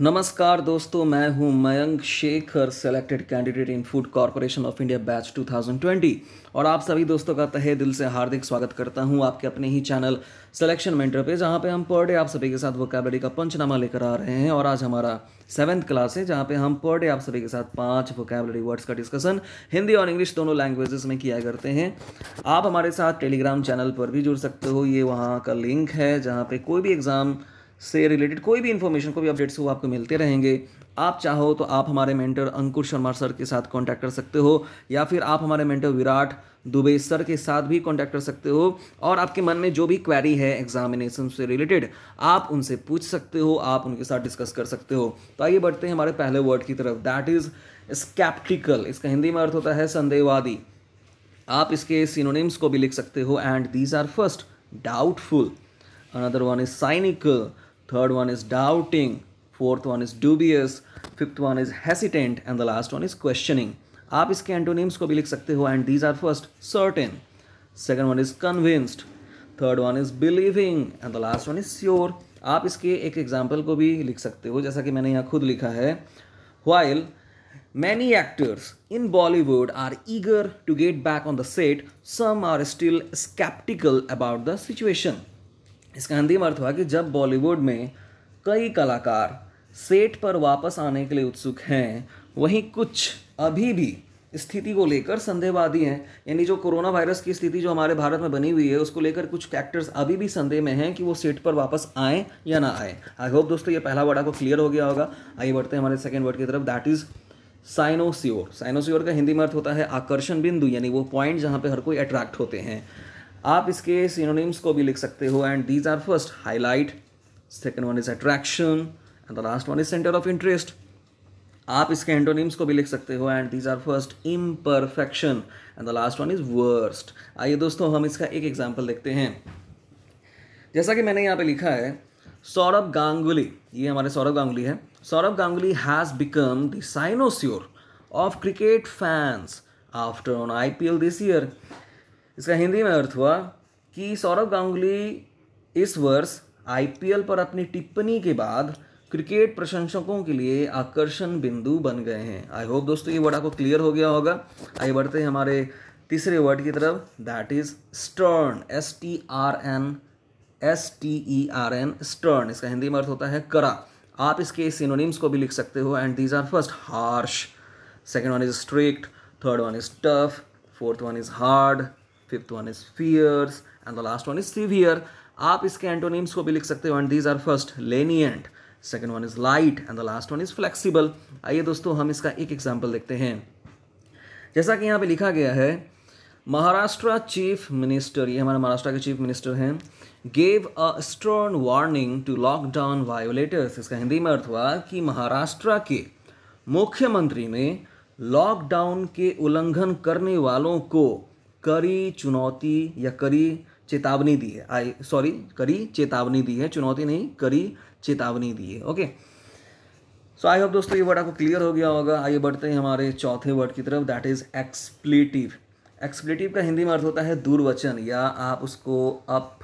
नमस्कार दोस्तों, मैं हूँ Mayank Shekhar selected candidate in food corporation of India batch 2020 और आप सभी दोस्तों का तहे दिल से हार्दिक स्वागत करता हूँ आपके अपने ही चैनल सिलेक्शन मेंटर पे, जहाँ पे हम पर डे आप सभी के साथ वोकेबलरी का पंचनामा लेकर आ रहे हैं। और आज हमारा सेवन्थ क्लास है, जहाँ पे हम पर डे आप सभी के साथ पाँच वोकेबलरी वर्ड्स का डिस्कशन हिंदी और इंग्लिश दोनों लैंग्वेजेस में किया करते हैं। आप हमारे साथ टेलीग्राम चैनल पर भी जुड़ सकते हो, ये वहाँ का लिंक है, जहाँ पर कोई भी एग्ज़ाम से रिलेटेड कोई भी इन्फॉर्मेशन कोई भी अपडेट्स वो आपको मिलते रहेंगे। आप चाहो तो आप हमारे मेंटर अंकुर शर्मा सर के साथ कांटेक्ट कर सकते हो, या फिर आप हमारे मेंटर विराट दुबे सर के साथ भी कांटेक्ट कर सकते हो, और आपके मन में जो भी क्वेरी है एग्जामिनेशन से रिलेटेड आप उनसे पूछ सकते हो, आप उनके साथ डिस्कस कर सकते हो। तो आइए बढ़ते हैं हमारे पहले वर्ड की तरफ़। दैट इज़ स्कैप्टिकल इसका हिंदी में अर्थ होता है संदेहवादी। आप इसके सिनोनिम्स को भी लिख सकते हो and these are first doubtful another one is cynical third one is doubting fourth one is dubious fifth one is hesitant and the last one is questioning आप इसके एंटोनिम्स को भी लिख सकते हो and these are first certain second one is convinced third one is believing and the last one is sure आप इसके एक एग्ज़ाम्पल को भी लिख सकते हो जैसा कि मैंने यहाँ खुद लिखा है while Many actors in Bollywood are eager to get back on the set. Some are still skeptical about the situation. इसका हिंदी में अर्थ हुआ कि जब बॉलीवुड में कई कलाकार सेट पर वापस आने के लिए उत्सुक हैं, वहीं कुछ अभी भी स्थिति को लेकर संदेहवादी हैं, यानी जो कोरोना वायरस की स्थिति जो हमारे भारत में बनी हुई है, उसको लेकर कुछ एक्टर्स अभी भी संदेह में हैं कि वो सेट पर वापस आएँ या ना आए। आई होप दोस्तों ये पहला वर्ड आपको क्लियर हो गया होगा। आइए बढ़ते हैं हमारे सेकेंड वर्ड की तरफ़। दैट इज़ साइनोसियोर साइनोसियोर का हिंदी में अर्थ होता है आकर्षण बिंदु, यानी वो पॉइंट जहाँ पे हर कोई अट्रैक्ट होते हैं। आप इसके सिनोनिम्स को भी लिख सकते हो and these are first highlight second one is attraction and the last one is centre of interest आप इसके एंटोनिम्स को भी लिख सकते हो and these are first imperfection and the last one is worst आइए दोस्तों, हम इसका एक एग्ज़ाम्पल देखते हैं। जैसा कि मैंने यहाँ पे लिखा है, सौरभ गांगुली, ये हमारे सौरभ गांगुली है। Sourav Ganguly has become the cynosure of cricket fans after on I P L this year इसका हिंदी में अर्थ हुआ कि सौरभ गांगुली इस वर्ष आईपीएल पर अपनी टिप्पणी के बाद क्रिकेट प्रशंसकों के लिए आकर्षण बिंदु बन गए हैं। आई होप दोस्तों ये वर्ड आपको क्लियर हो गया होगा। आइए बढ़ते हैं हमारे तीसरे वर्ड की तरफ़। That is stern S T R N S T E R N stern इसका हिंदी में अर्थ होता है करा आप इसके सिनोनिम्स को भी लिख सकते हो and these are first harsh second one is strict third one is tough fourth one is hard fifth one is fierce and the last one is severe आप इसके एंटोनिम्स को भी लिख सकते हो and these are first lenient second one is light and the last one is flexible आइए दोस्तों, हम इसका एक एग्ज़ाम्पल देखते हैं। जैसा कि यहाँ पे लिखा गया है, महाराष्ट्र चीफ मिनिस्टर ये हमारे महाराष्ट्र के चीफ मिनिस्टर हैं gave a strong warning to lockdown violators इसका हिंदी में अर्थ हुआ कि महाराष्ट्र के मुख्यमंत्री ने लॉकडाउन के उल्लंघन करने वालों को कड़ी चुनौती या कड़ी चेतावनी दी है। आई सॉरी कड़ी चेतावनी दी है। चुनौती नहीं कड़ी चेतावनी दी है। ओके सो आई होप दोस्तों ये वर्ड आपको क्लियर हो गया होगा। आइए बढ़ते हैं हमारे चौथे वर्ड की तरफ़। दैट इज़ एक्सप्लेटिव एक्सप्लेटिव का हिंदी में अर्थ होता है दूरवचन, या आप उसको अप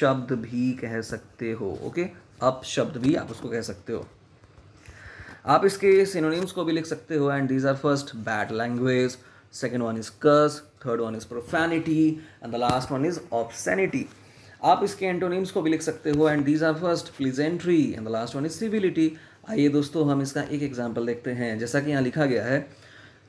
शब्द भी कह सकते हो। ओके अप शब्द भी आप उसको कह सकते हो। आप इसके सिनोनिम्स को भी लिख सकते हो। And these are first bad language second one is curse. Third one is profanity and the last one is obscenity. आप इसके एंटोनिम्स को भी लिख सकते हो and these are first pleasantry and the last one is civility आइए दोस्तों, हम इसका एक एग्ज़ाम्पल देखते हैं। जैसा कि यहाँ लिखा गया है,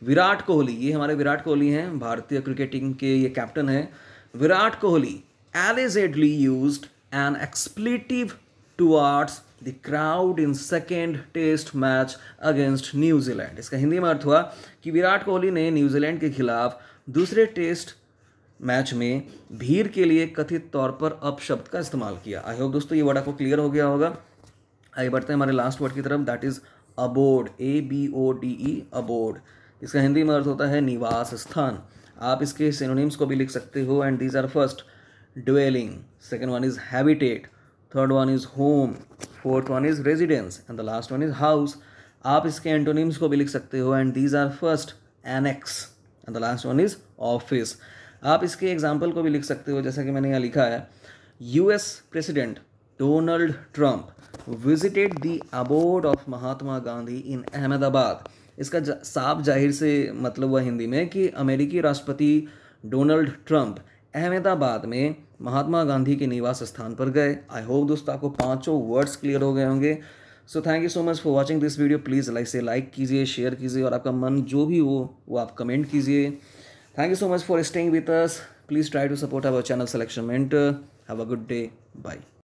विराट कोहली, ये हमारे विराट कोहली हैं, भारतीय क्रिकेटिंग के ये कैप्टन हैं। Virat Kohli allegedly use an expletive towards the crowd in second test match against New Zealand इसका हिंदी में अर्थ हुआ कि विराट कोहली ने न्यूजीलैंड के खिलाफ दूसरे टेस्ट मैच में भीड़ के लिए कथित तौर पर अपशब्द का इस्तेमाल किया। आई होप दोस्तों ये वर्ड आपको क्लियर हो गया होगा। आइए बढ़ते हैं हमारे लास्ट वर्ड की तरफ़। That is abode A B O D E abode इसका हिंदी में अर्थ होता है निवास स्थान। आप इसके सिनोनिम्स को भी लिख सकते हो। And these are first dwelling second one is habitat third one is home fourth one is residence and the last one is house आप इसके एंटोनिम्स को भी लिख सकते हो and these are first annex and the last one is office आप इसके example को भी लिख सकते हो जैसा कि मैंने यहाँ लिखा है। US president Donald Trump visited the abode of Mahatma Gandhi in Ahmedabad इसका जा, साफ़ ज़ाहिर से मतलब हुआ हिंदी में कि अमेरिकी राष्ट्रपति डोनाल्ड ट्रंप अहमदाबाद में महात्मा गांधी के निवास स्थान पर गए। आई होप दोस्तों आपको पाँचों वर्ड्स क्लियर हो गए होंगे। So thank you so much for watching this video please like से लाइक कीजिए शेयर कीजिए और आपका मन जो भी हो, वो आप कमेंट कीजिए। Thank you so much for staying with us please try to support our channel selection meant have a good day bye